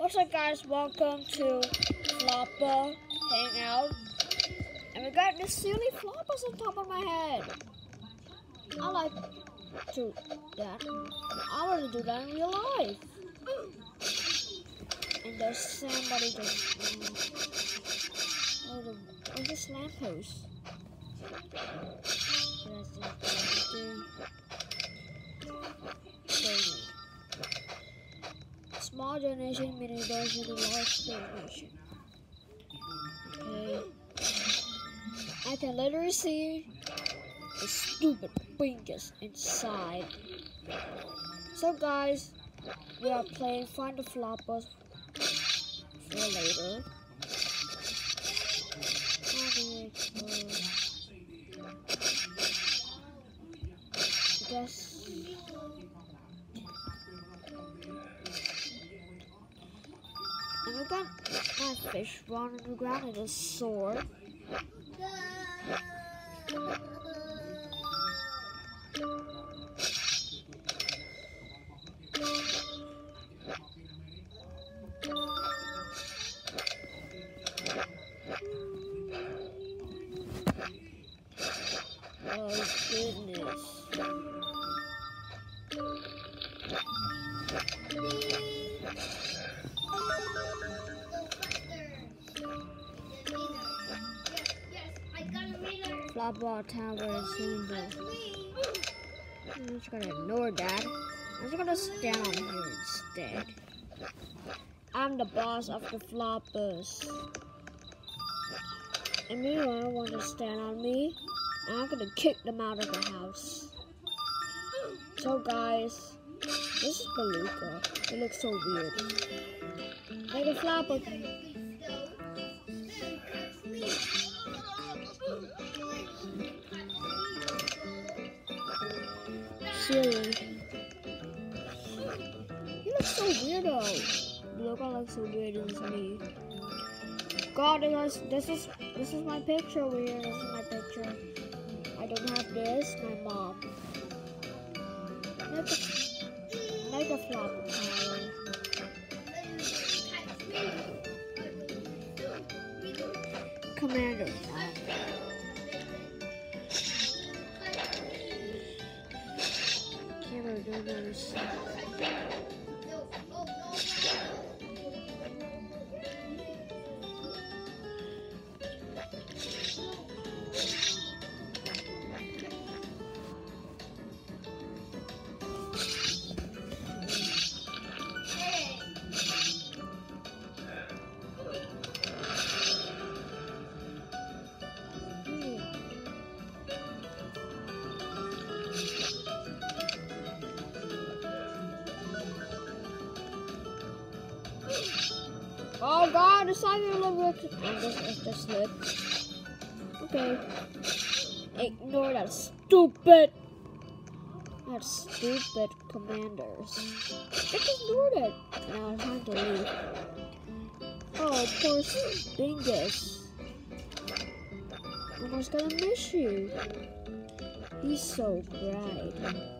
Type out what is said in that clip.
What's up guys, welcome to Floppa Hangout. And we got this silly floppas on top of my head. I like to that. I want to do that in real life. And there's somebody just oh, the, oh this lamppost. Small donation meaning those with a large donation. Uh, okay. I can literally see the stupid fingers inside. So guys, we are playing Find the Floppas for later. Guess. And we got my fish run on the ground and a sword. Oh goodness. Floppa Tower symbol. I'm just gonna ignore that. I'm just gonna stand on here instead. I'm the boss of the floppas. And meanwhile, want to stand on me, and I'm gonna kick them out of the house. So guys, this is Palooka. It looks so weird. Like a floppa. Silly. You look so weirdo. Look, I look so weird as me. God, this is this is my picture. Weird. This is my picture. I don't have this. My mom. Make a, make a flop Commander. Camera Oh god, the side of the work. I just, I just slipped. Okay. Ignore that stupid. That stupid commanders. Just ignored it. Now it's time to leave. Oh, poor Dingus. Almost gonna miss you. He's so bright.